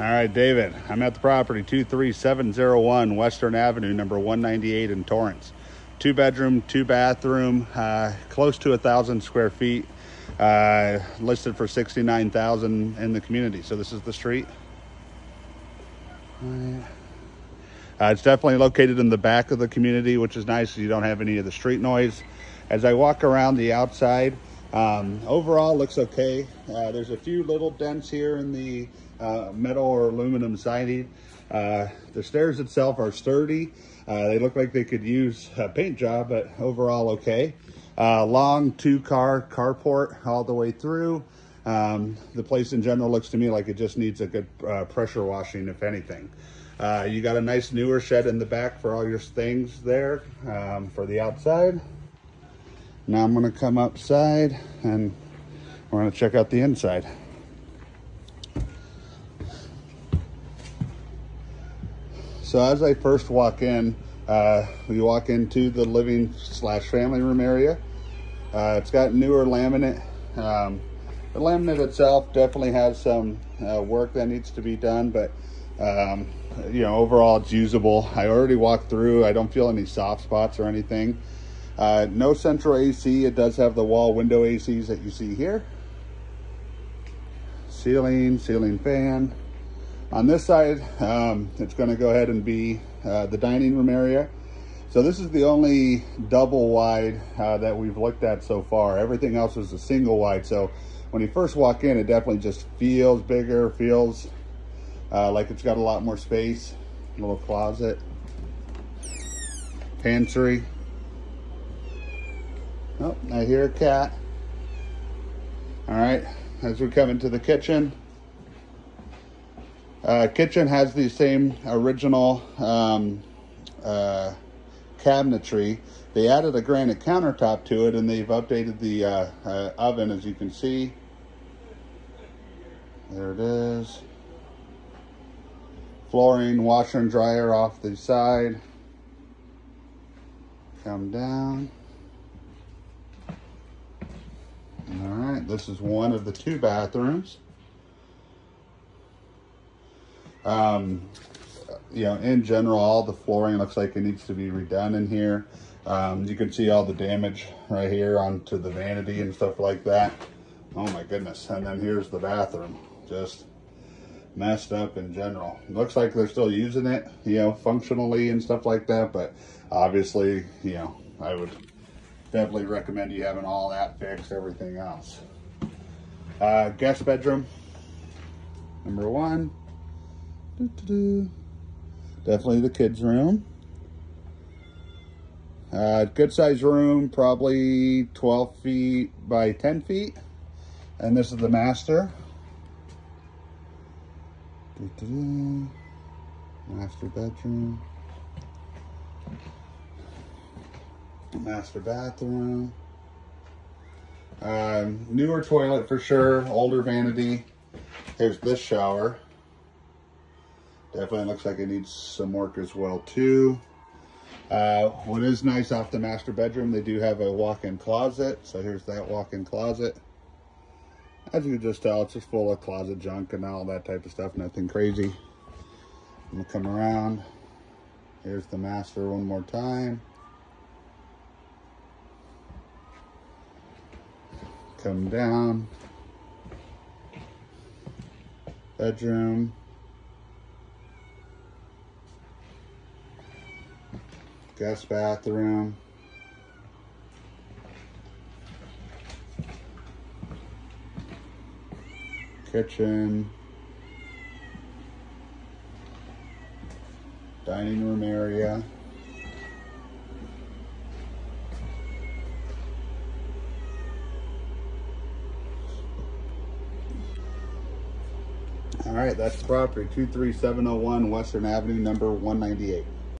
All right, David, I'm at the property 23701 Western Avenue, number 198 in Torrance. Two bedroom, two bathroom, uh, close to a thousand square feet, uh, listed for 69,000 in the community. So this is the street. Uh, it's definitely located in the back of the community, which is nice. You don't have any of the street noise. As I walk around the outside, um, overall looks okay. Uh, there's a few little dents here in the uh, metal or aluminum siding. Uh, the stairs itself are sturdy. Uh, they look like they could use a paint job, but overall okay. Uh, long two-car carport all the way through. Um, the place in general looks to me like it just needs a good uh, pressure washing, if anything. You got a nice newer shed in the back for all your things there um, for the outside. Now I'm gonna come upside and we're gonna check out the inside. So as I first walk in, uh, we walk into the living slash family room area. Uh, it's got newer laminate. Um, the laminate itself definitely has some uh, work that needs to be done, but um, you know, overall it's usable. I already walked through. I don't feel any soft spots or anything. Uh, no central AC. It does have the wall window ACs that you see here. Ceiling, ceiling fan. On this side, um, it's going to go ahead and be uh, the dining room area. So this is the only double wide uh, that we've looked at so far. Everything else is a single wide. So when you first walk in, it definitely just feels bigger, feels uh, like it's got a lot more space. A little closet. Pantry. Oh, I hear a cat. All right, as we come into the kitchen, uh, kitchen has the same original um, uh, cabinetry. They added a granite countertop to it and they've updated the uh, uh, oven as you can see. There it is. Flooring, washer and dryer off the side. Come down. All right, this is one of the two bathrooms. Um, you know, in general, all the flooring looks like it needs to be redone in here. Um, you can see all the damage right here onto the vanity and stuff like that. Oh my goodness. And then here's the bathroom. Just messed up in general. looks like they're still using it, you know, functionally and stuff like that. But obviously, you know, I would definitely recommend you having all that fixed, everything else. Uh, guest bedroom, number one. Doo -doo -doo. Definitely the kids' room. Uh, good size room, probably 12 feet by 10 feet. And this is the master. Master bedroom. Master bathroom. Um, newer toilet for sure, older vanity. Here's this shower. Definitely looks like it needs some work as well too. Uh, what is nice off the master bedroom, they do have a walk-in closet. So here's that walk-in closet. As you can just tell, it's just full of closet junk and all that type of stuff. Nothing crazy. I'm gonna come around. Here's the master one more time. Come down. Bedroom. guest bathroom. Kitchen. Dining room area. All right, that's the property, 23701 Western Avenue, number 198.